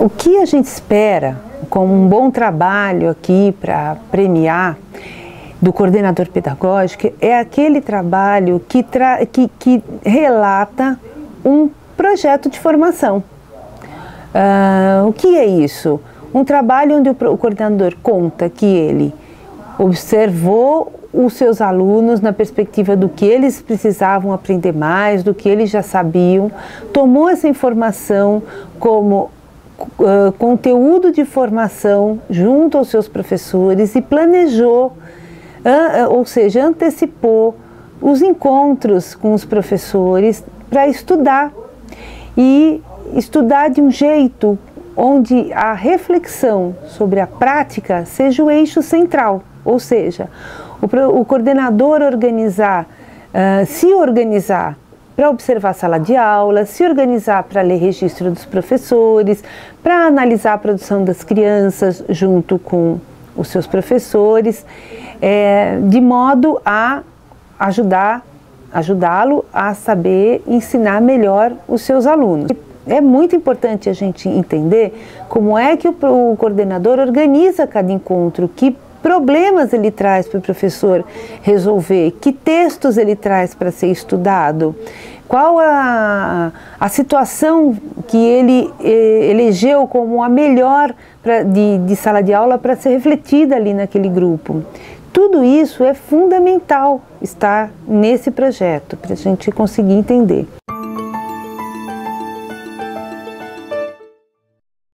O que a gente espera como um bom trabalho aqui para premiar do coordenador pedagógico é aquele trabalho que, que, que relata um projeto de formação. Uh, o que é isso? Um trabalho onde o, o coordenador conta que ele observou os seus alunos na perspectiva do que eles precisavam aprender mais, do que eles já sabiam, tomou essa informação como uh, conteúdo de formação junto aos seus professores e planejou, uh, ou seja, antecipou os encontros com os professores para estudar. E estudar de um jeito onde a reflexão sobre a prática seja o eixo central, ou seja, o, coordenador organizar, uh, se organizar para observar a sala de aula, se organizar para ler registro dos professores, para analisar a produção das crianças junto com os seus professores, é, de modo a ajudar ajudá-lo a saber ensinar melhor os seus alunos. É muito importante a gente entender como é que o, o coordenador organiza cada encontro, que problemas ele traz para o professor resolver, que textos ele traz para ser estudado, qual a, a situação que ele eh, elegeu como a melhor pra, de, de sala de aula para ser refletida ali naquele grupo. Tudo isso é fundamental estar nesse projeto para a gente conseguir entender.